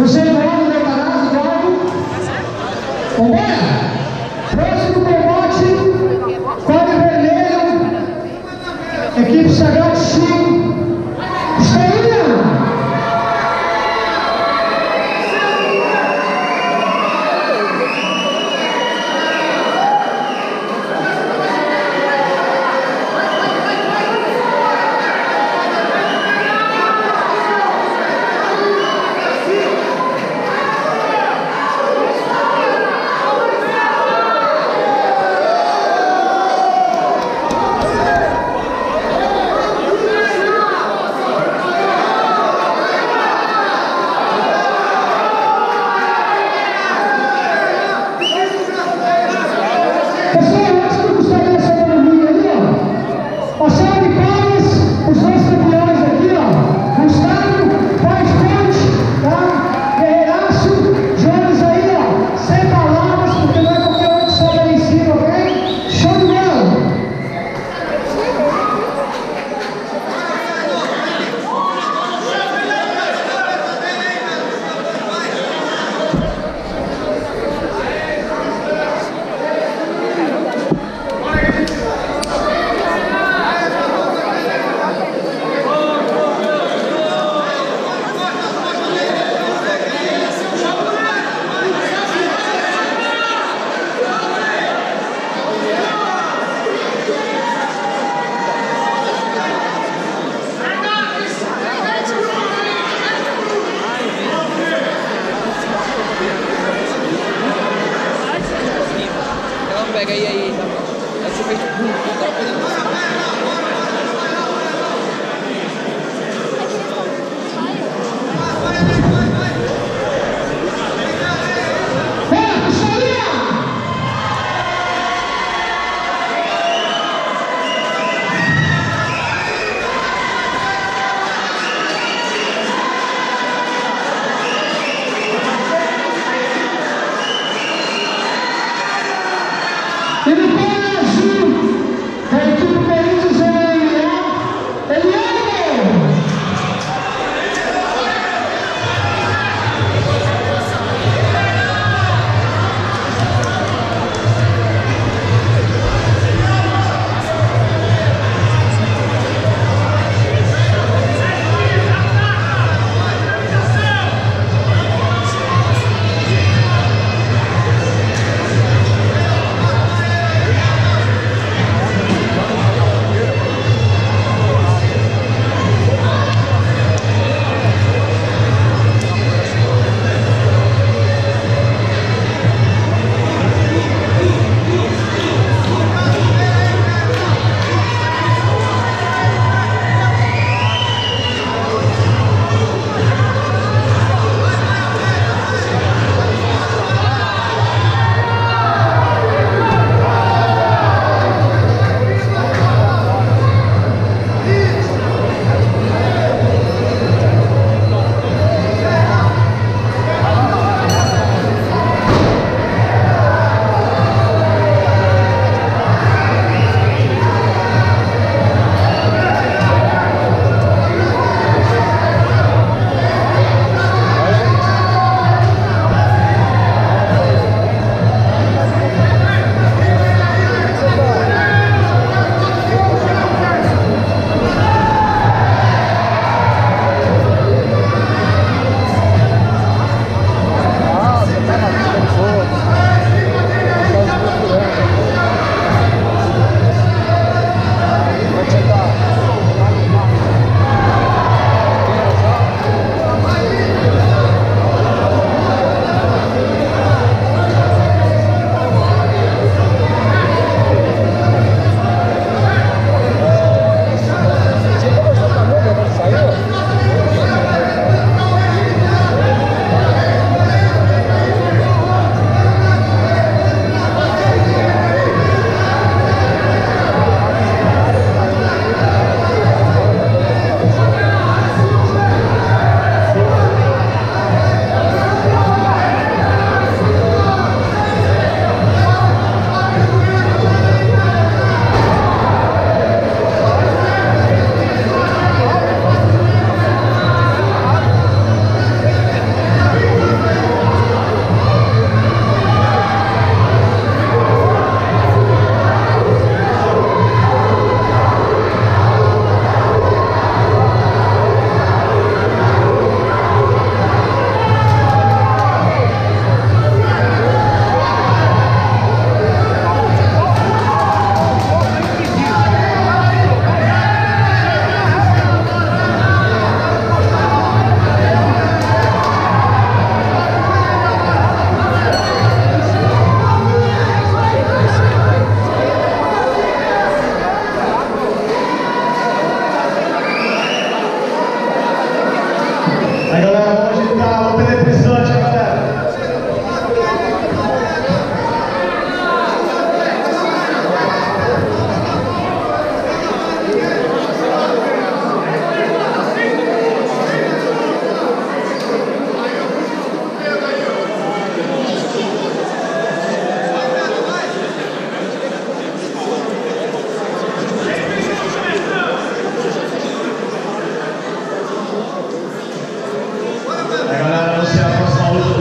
você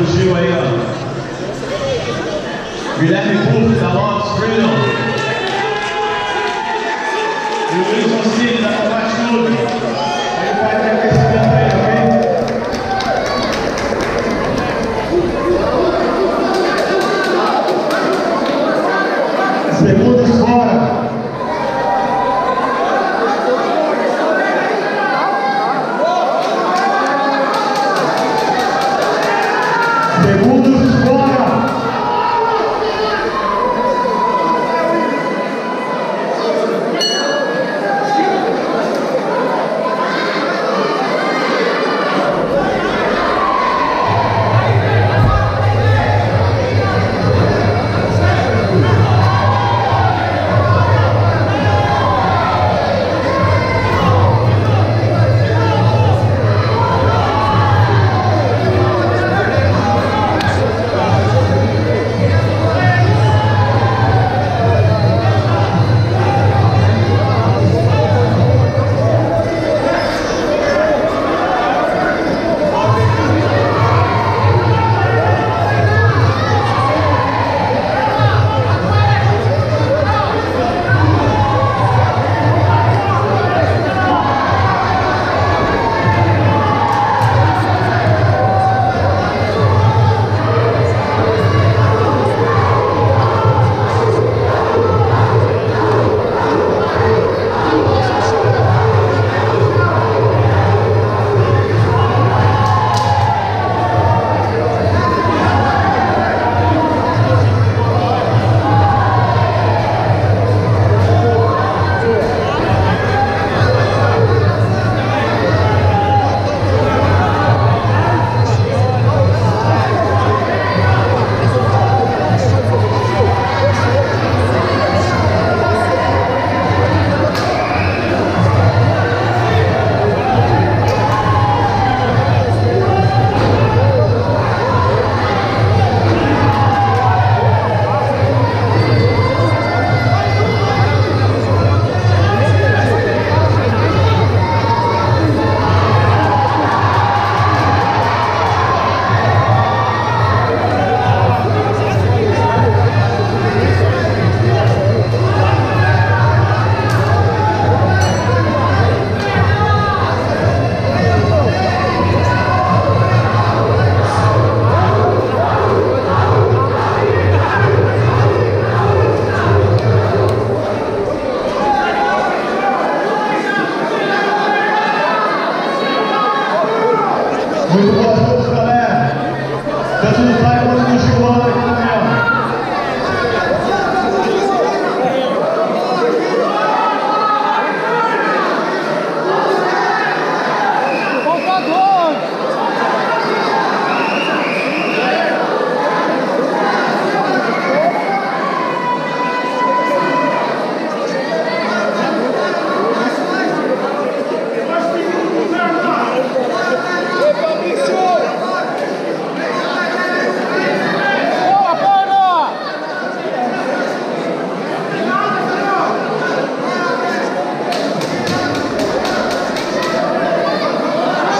Shiwaya. Wilhelm Buch, Davat Springer. Wir wünschen uns hier in der Verwaltung.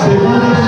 Seguro